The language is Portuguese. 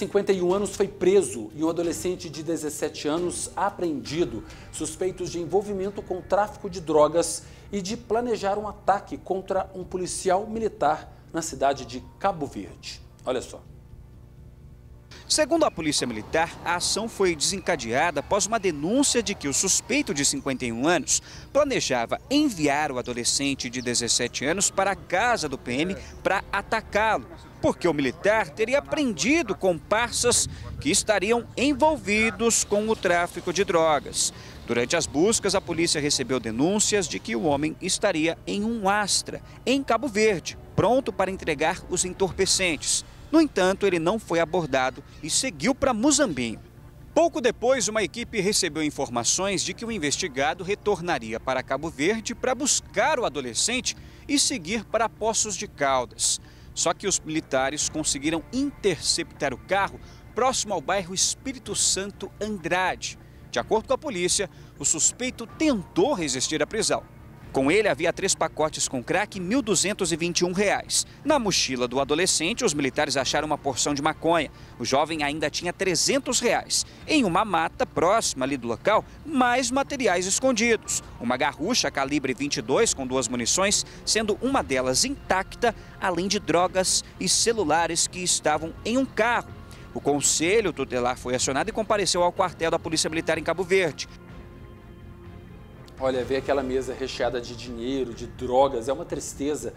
51 anos foi preso e um adolescente de 17 anos apreendido, suspeitos de envolvimento com tráfico de drogas e de planejar um ataque contra um policial militar na cidade de Cabo Verde. Olha só. Segundo a Polícia Militar, a ação foi desencadeada após uma denúncia de que o suspeito de 51 anos planejava enviar o adolescente de 17 anos para a casa do PM para atacá-lo, porque o militar teria prendido comparsas que estariam envolvidos com o tráfico de drogas. Durante as buscas, a polícia recebeu denúncias de que o homem estaria em um Astra, em Cabo Verde, pronto para entregar os entorpecentes. No entanto, ele não foi abordado e seguiu para Muzambinho. Pouco depois, uma equipe recebeu informações de que o investigado retornaria para Cabo Verde para buscar o adolescente e seguir para Poços de Caldas. Só que os militares conseguiram interceptar o carro próximo ao bairro Espírito Santo Andrade. De acordo com a polícia, o suspeito tentou resistir à prisão. Com ele havia três pacotes com crack e R$ 1.221. Na mochila do adolescente, os militares acharam uma porção de maconha. O jovem ainda tinha 300 reais. Em uma mata próxima ali do local, mais materiais escondidos. Uma garrucha calibre 22 com duas munições, sendo uma delas intacta, além de drogas e celulares que estavam em um carro. O conselho tutelar foi acionado e compareceu ao quartel da Polícia Militar em Cabo Verde. Olha, ver aquela mesa recheada de dinheiro, de drogas, é uma tristeza,